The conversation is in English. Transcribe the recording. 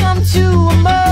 I'm too emotional